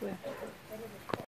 对。